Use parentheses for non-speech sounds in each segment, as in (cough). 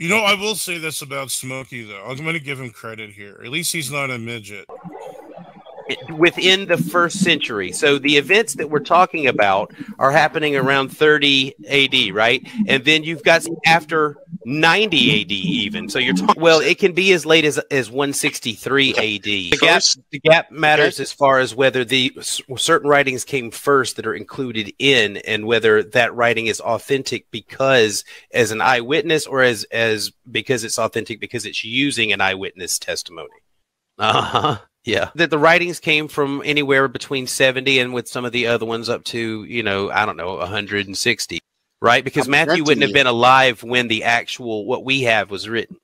You know, I will say this about Smokey though. I'm going to give him credit here. At least he's not a midget. Within the first century. So the events that we're talking about are happening around 30 AD, right? And then you've got after 90 AD even. So you're talking well, it can be as late as as 163 AD. The gap the gap matters as far as whether the certain writings came first that are included in and whether that writing is authentic because as an eyewitness or as as because it's authentic because it's using an eyewitness testimony. Uh-huh. Yeah. That the writings came from anywhere between 70 and with some of the other ones up to, you know, I don't know, 160 right? Because Matthew wouldn't have been alive when the actual what we have was written.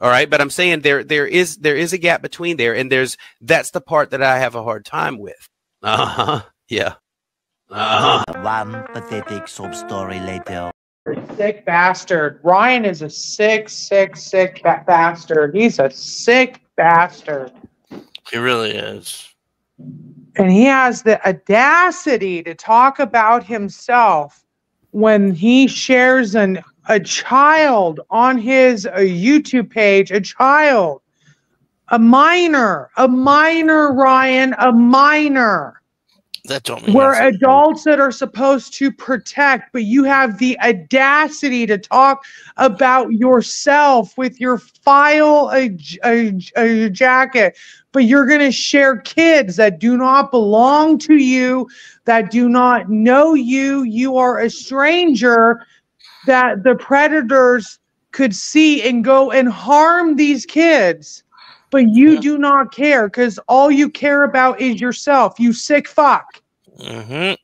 All right, but I'm saying there there is there is a gap between there, and there's that's the part that I have a hard time with. Uh huh. (laughs) Yeah. Uh huh. One pathetic sob story later. Sick bastard. Ryan is a sick, sick, sick bastard. He's a sick bastard. He really is. And he has the audacity to talk about himself when he shares an a child on his YouTube page, a child, a minor, a minor, Ryan, a minor. That don't mean We're adults that are supposed to protect, but you have the audacity to talk about yourself with your file a, a, a jacket, but you're going to share kids that do not belong to you, that do not know you. You are a stranger that the predators could see and go and harm these kids. But you yeah. do not care because all you care about is yourself. You sick fuck. Mm-hmm.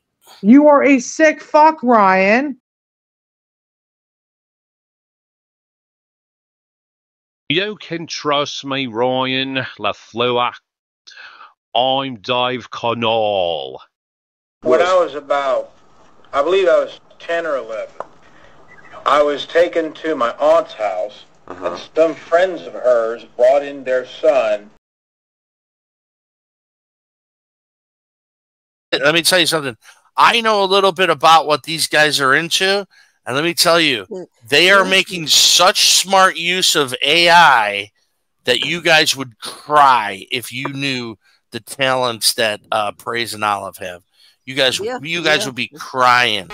You are a sick fuck, Ryan. You can trust me, Ryan LaFleur. I'm Dave Connell. When I was about, I believe I was 10 or 11, I was taken to my aunt's house, uh-huh. and some friends of hers brought in their son. Let me tell you something. I know a little bit about what these guys are into, and let me tell you, they are making such smart use of AI that you guys would cry if you knew the talents that uh, Praise and Olive have. You guys, yeah, you guys yeah. would be crying.